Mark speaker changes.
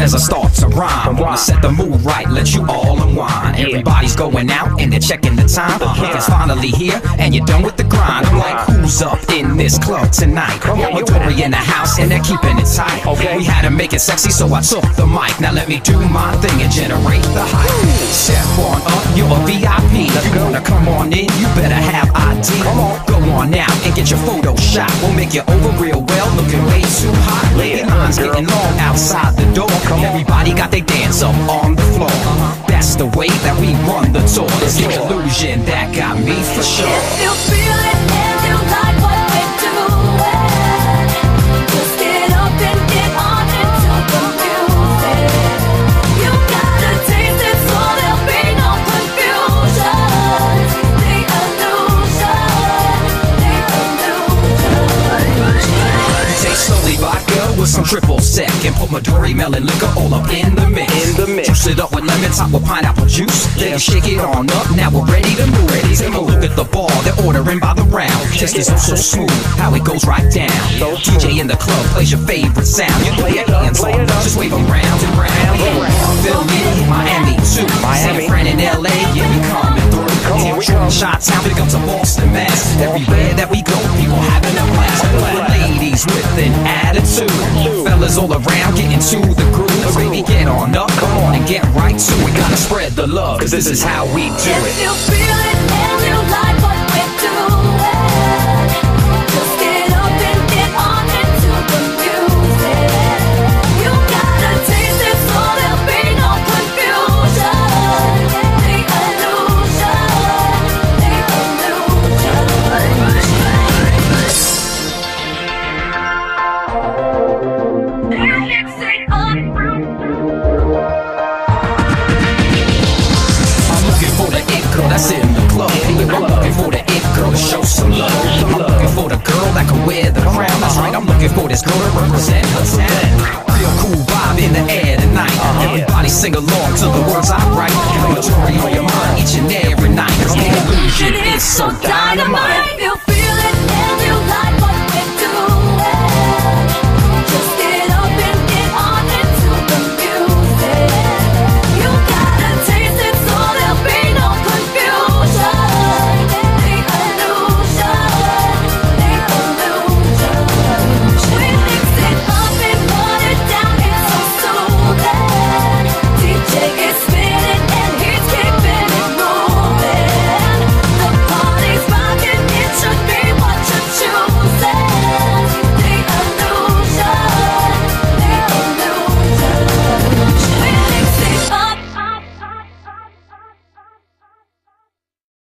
Speaker 1: as I start to rhyme. Wanna set the mood right, let you all unwind. Everybody's going out and they're checking the time. It's finally here and you're done with the grind. I'm like, who's up in this club tonight? Midori in the house and they're keeping it tight. We had to make it sexy, so I took the mic. Now let me do my thing and generate the hype. Step on up, you're a VIP. You wanna come on in, you better have ID. Come on, Go on now and get your photo shot. We'll make you over real well, looking way too hot. Lines getting long outside the door. Everybody got their dance up on the floor. That's the way that we run the tour. It's the illusion that got me for sure. Some triple sec and put Midori melon liquor all up in the mix.
Speaker 2: In the mix.
Speaker 1: Juice it up with lemon, top with pineapple juice. Then you shake it on up. Now we're ready to move. Take a look at the bar, they're ordering by the round. Taste is oh so smooth, how it goes right down. DJ in the club plays your favorite sound. You play your hands
Speaker 2: play up.
Speaker 1: just wave them round and round. Philly, Miami too.
Speaker 2: Miami.
Speaker 1: San Fran and LA, yeah we coming through.
Speaker 2: Come on, we come.
Speaker 1: Shot town, big up to Boston, Mass. Everywhere that we go, people having a blast. Ladies with an attitude. Fellas all around getting to the groove. Baby, get on up, come on and get right to it. Gotta spread the love, cause this is how we do it.
Speaker 3: If you feel it and you
Speaker 1: that's in the club. Hey, I'm looking for the it girl to show some love. I'm looking for the girl that can wear the crown. That's right, I'm looking for this girl to represent her town. Real cool vibe in the air tonight. Uh-huh. Everybody sing along to the words I write.